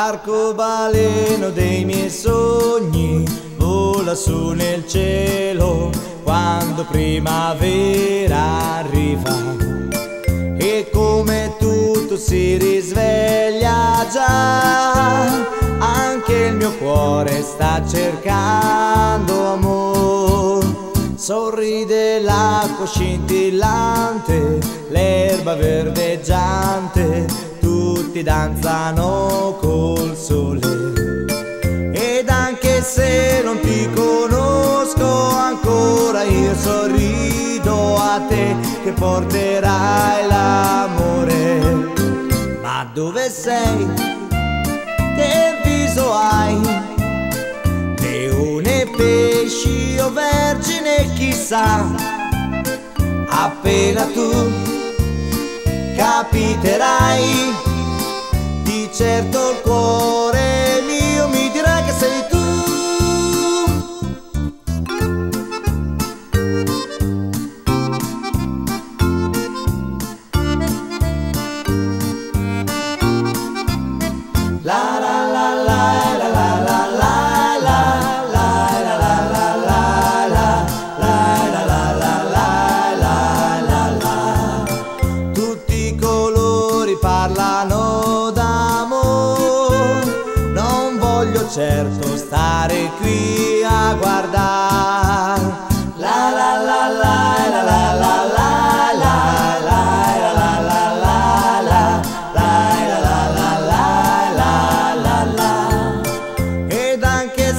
L'arcobaleno dei miei sogni vola su nel cielo quando primavera arriva. E come tutto si risveglia già anche il mio cuore sta cercando amore sorride l'acqua scintillante l'erba verdeggiante tutti danzano col sole. Ed anche se non ti conosco ancora, io sorrido a te che porterai l'amore. Ma dove sei? Che viso hai? Leone, pesci o vergine, chissà. Appena tu capiterai certo il cuore certo stare qui a guardare. La la la la la la la la.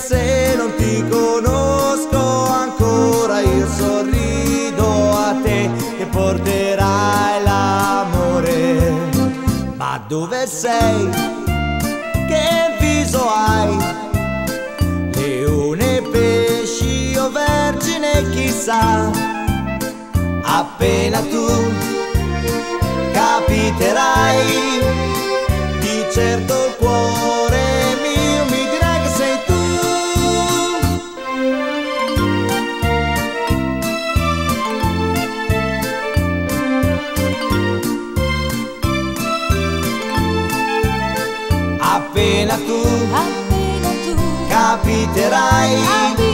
Se non ti conosco ancora io sorrido a te che porterai l'amore. Ma dove sei? Viso hai. Leone pesci o vergine chissà. Appena tu capiterai di certo appena tu, appena tu capiterai, capiterai